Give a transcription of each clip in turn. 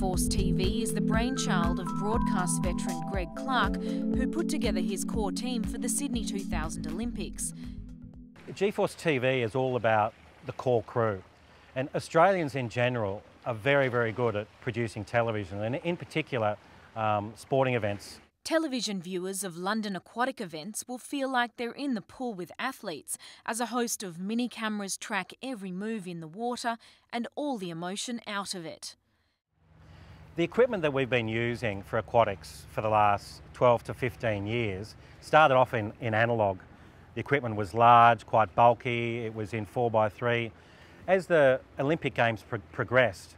G-Force TV is the brainchild of broadcast veteran Greg Clarke, who put together his core team for the Sydney 2000 Olympics. G-Force TV is all about the core crew. And Australians in general are very, very good at producing television, and in particular, um, sporting events. Television viewers of London aquatic events will feel like they're in the pool with athletes as a host of mini cameras track every move in the water and all the emotion out of it. The equipment that we've been using for aquatics for the last 12 to 15 years started off in, in analogue. The equipment was large, quite bulky, it was in 4x3. As the Olympic Games pro progressed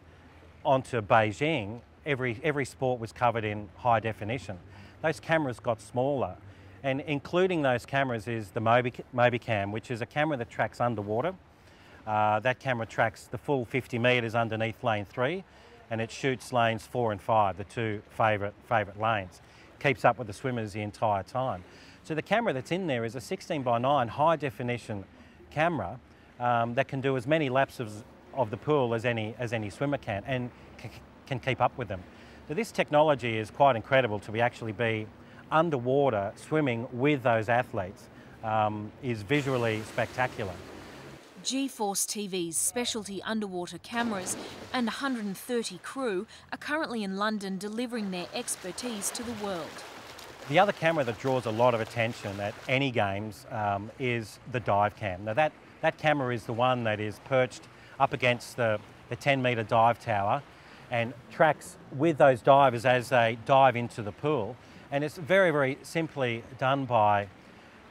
onto Beijing, every, every sport was covered in high definition. Those cameras got smaller, and including those cameras is the Mobi, MobiCam, which is a camera that tracks underwater. Uh, that camera tracks the full 50 metres underneath lane three, and it shoots lanes four and five, the two favourite favourite lanes. Keeps up with the swimmers the entire time. So the camera that's in there is a 16 by 9 high definition camera um, that can do as many laps of, of the pool as any, as any swimmer can and can keep up with them. So this technology is quite incredible to be actually be underwater swimming with those athletes um, is visually spectacular. G-Force TV's specialty underwater cameras and 130 crew are currently in London delivering their expertise to the world. The other camera that draws a lot of attention at any games um, is the dive cam. Now that, that camera is the one that is perched up against the, the 10 metre dive tower and tracks with those divers as they dive into the pool. And it's very, very simply done by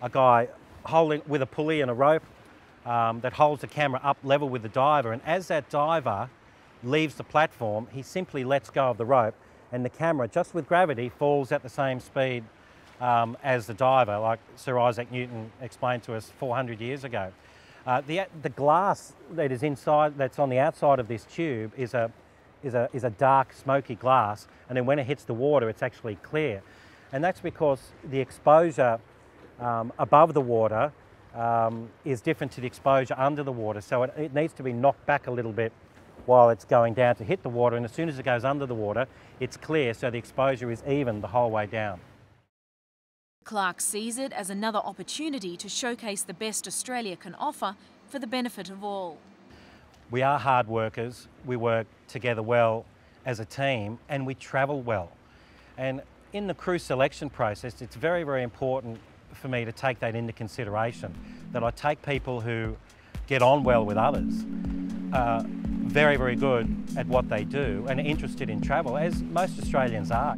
a guy holding with a pulley and a rope um, that holds the camera up level with the diver. And as that diver leaves the platform, he simply lets go of the rope and the camera, just with gravity, falls at the same speed um, as the diver, like Sir Isaac Newton explained to us 400 years ago. Uh, the, the glass that is inside, that's on the outside of this tube, is a, is, a, is a dark, smoky glass, and then when it hits the water, it's actually clear. And that's because the exposure um, above the water um, is different to the exposure under the water. So it, it needs to be knocked back a little bit while it's going down to hit the water. And as soon as it goes under the water, it's clear, so the exposure is even the whole way down. Clarke sees it as another opportunity to showcase the best Australia can offer for the benefit of all. We are hard workers, we work together well as a team, and we travel well. And in the crew selection process, it's very, very important for me to take that into consideration, that I take people who get on well with others, uh, very, very good at what they do and interested in travel, as most Australians are.